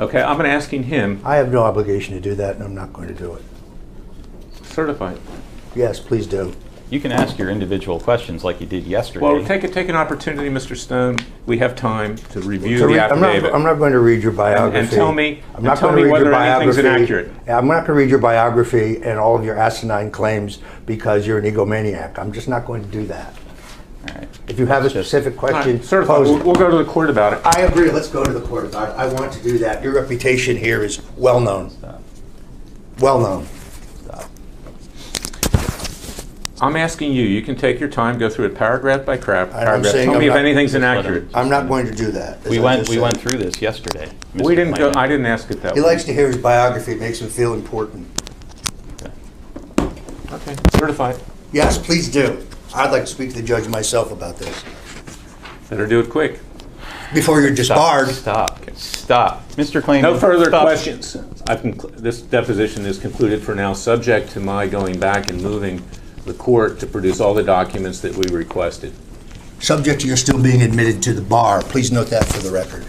Okay, I'm gonna asking him, I have no obligation to do that, and I'm not going to do it. certified. Yes, please do. You can ask your individual questions like you did yesterday. Well, take, a- take an opportunity, Mr. Stone, we have time to review To the read- I'm not, affidavit. I'm not going to read your biography. tell me- I'm and not tell going to me read your whether anything's biography. inaccurate. I'm not going to read your biography and all of your asinine claims because you're an egomaniac. I'm just not going to do that. All right. If you have a specific All right, question, Certified, pose we'll, we'll go to the court about it. I agree, let's go to the court about it. I want to do that. Your reputation here is well-known. Stop. Well-known. Stop. I'm asking you, you can take your time, go through it paragraph by crap, paragraph, tell I'm me if anything's Just let him- inaccurate. I'm not going to do that. We I went, we said. went through this yesterday. We didn't go, I didn't ask it that way. He way. likes to hear his biography, it makes him feel important. Okay, certified. Yes, please do. I'd like to speak to the judge myself about this. Better do it quick. Before you're Stop, disbarred. stop, stop. Mr. Klayman. No further stop. questions. I've conclu- This deposition is concluded for now, subject to my going back and moving the court to produce all the documents that we requested. Subject to your still being admitted to the bar. Please note that for the record.